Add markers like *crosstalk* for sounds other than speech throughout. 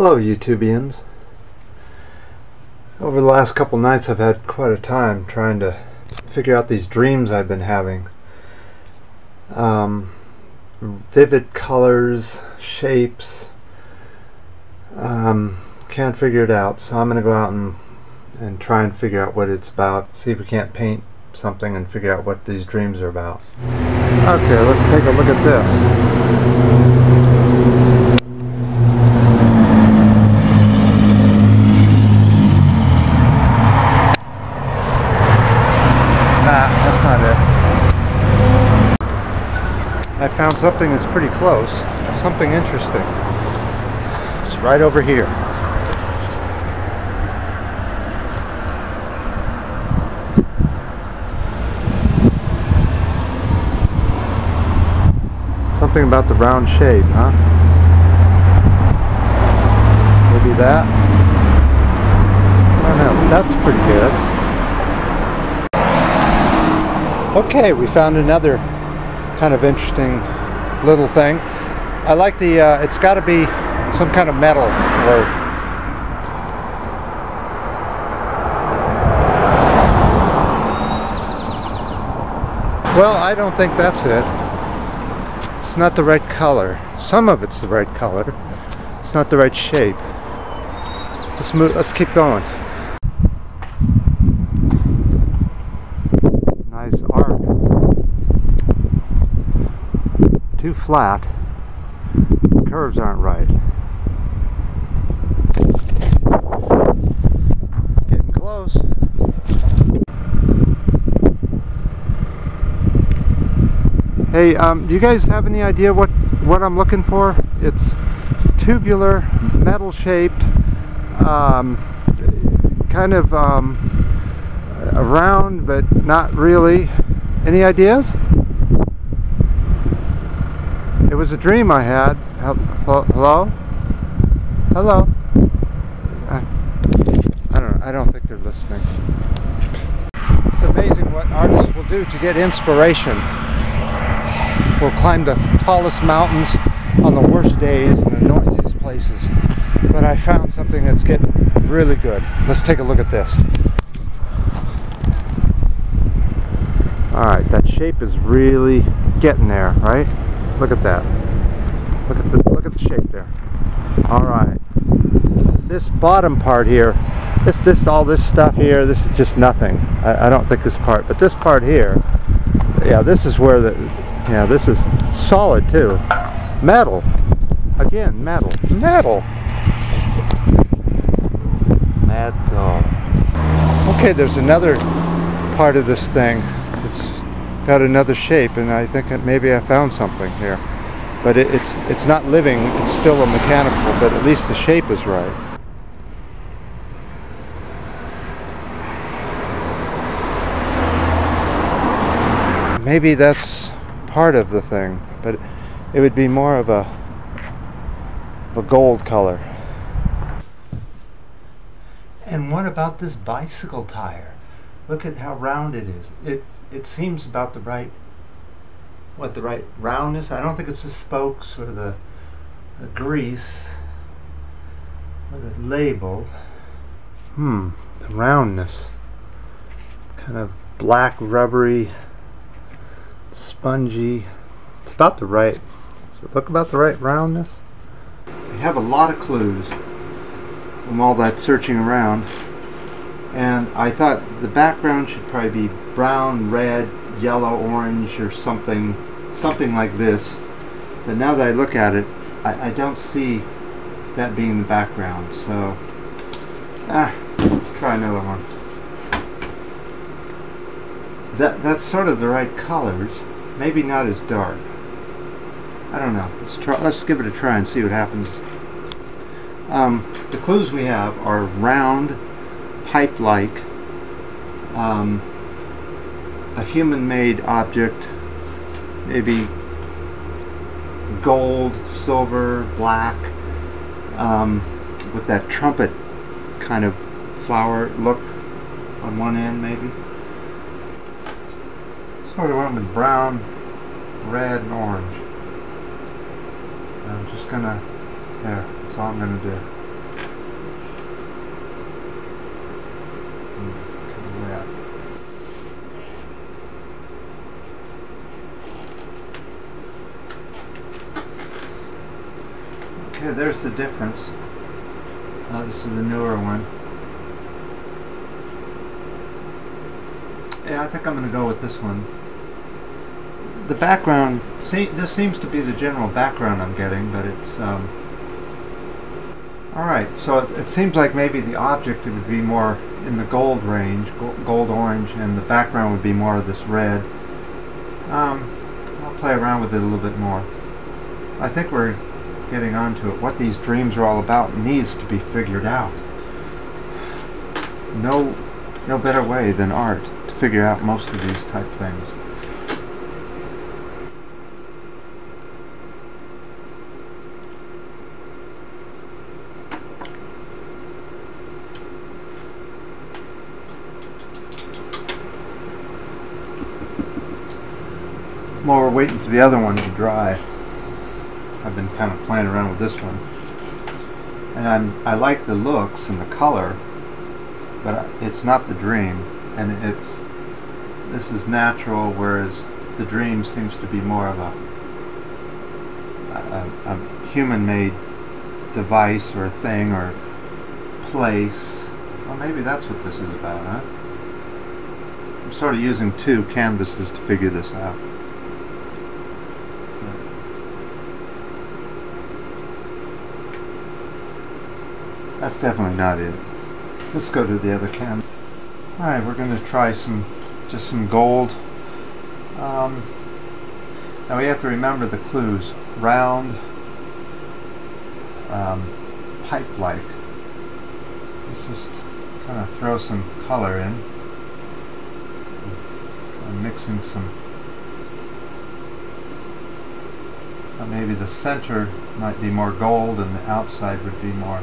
Hello YouTubians. Over the last couple nights I've had quite a time trying to figure out these dreams I've been having. Um, vivid colors, shapes. Um, can't figure it out so I'm going to go out and, and try and figure out what it's about. See if we can't paint something and figure out what these dreams are about. Okay, let's take a look at this. Nah, that's not it. I found something that's pretty close. Something interesting. It's right over here. Something about the round shape, huh? Maybe that? I don't know. That's pretty good. Okay, we found another kind of interesting little thing. I like the, uh, it's got to be some kind of metal or Well, I don't think that's it. It's not the right color. Some of it's the right color. It's not the right shape. Let's move, let's keep going. Too flat. The curves aren't right. Getting close. Hey, um, do you guys have any idea what, what I'm looking for? It's tubular, metal shaped, um, kind of um, round, but not really. Any ideas? It was a dream I had. Hello? Hello? I don't know. I don't think they're listening. It's amazing what artists will do to get inspiration. We'll climb the tallest mountains on the worst days and the noisiest places. But I found something that's getting really good. Let's take a look at this. Alright, that shape is really getting there, right? Look at that. Look at the look at the shape there. Alright. This bottom part here, this this all this stuff here, this is just nothing. I, I don't think this part, but this part here, yeah, this is where the yeah, this is solid too. Metal. Again, metal. Metal. Metal. Okay, there's another part of this thing. It's got another shape, and I think maybe I found something here. But it, it's it's not living. It's still a mechanical, but at least the shape is right. Maybe that's part of the thing, but it would be more of a, a gold color. And what about this bicycle tire? Look at how round it is. It it seems about the right what the right roundness. I don't think it's the spokes or the, the grease or the label. Hmm, the roundness. Kind of black rubbery spongy. It's about the right. Does it look about the right roundness? We have a lot of clues from all that searching around. And I thought the background should probably be brown, red, yellow, orange, or something, something like this. But now that I look at it, I, I don't see that being the background. So, ah, try another one. That that's sort of the right colors. Maybe not as dark. I don't know. Let's try. Let's give it a try and see what happens. Um, the clues we have are round, pipe-like, um, a human-made object, maybe gold, silver, black, um, with that trumpet kind of flower look on one end, maybe. Sort of went with brown, red, and orange. I'm just gonna, there, that's all I'm gonna do. Okay, there's the difference. Uh, this is the newer one. Yeah, I think I'm going to go with this one. The background, see, this seems to be the general background I'm getting, but it's, um, alright, so it, it, seems like maybe the object would be more in the gold range, gold orange, and the background would be more of this red. Um, I'll play around with it a little bit more. I think we're getting onto it. What these dreams are all about needs to be figured out. No, no better way than art to figure out most of these type things. While we're waiting for the other one to dry. I've been kind of playing around with this one. And I'm, I like the looks and the color, but it's not the dream. And it's, this is natural, whereas the dream seems to be more of a, a, a human-made device or a thing or place. Well, maybe that's what this is about, huh? I'm sort of using two canvases to figure this out. That's definitely not it. Let's go to the other cam. Alright, we're going to try some, just some gold. Um, now we have to remember the clues. Round, um, pipe-like. Let's just kind of throw some color in. I'm mixing some maybe the center might be more gold and the outside would be more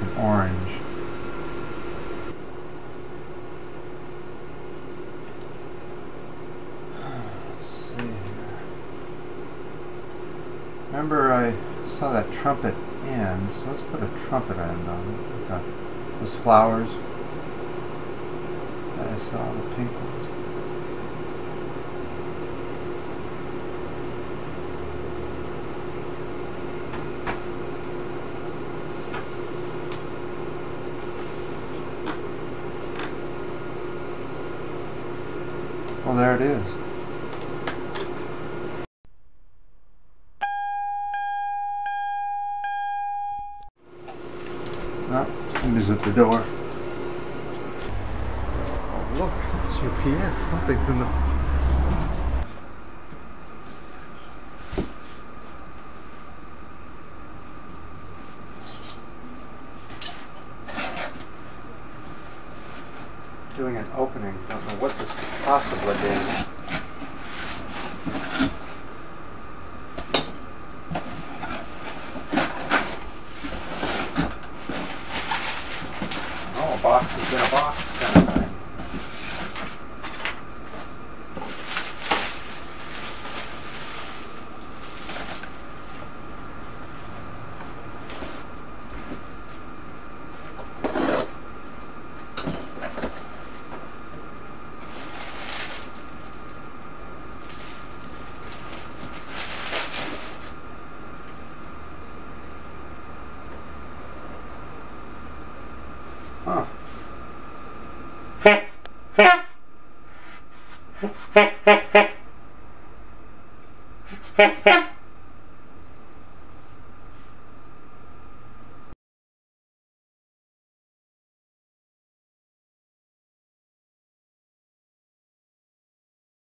an orange. *sighs* Remember I saw that trumpet end, so let's put a trumpet end on it. Like those flowers that I saw, the pink ones. Well, there it is. Oh, at the door. Oh, look, it's UPS. Something's in the doing an opening. Don't know what this could possibly be. Oh, a box is in a box Ha ha ha ha.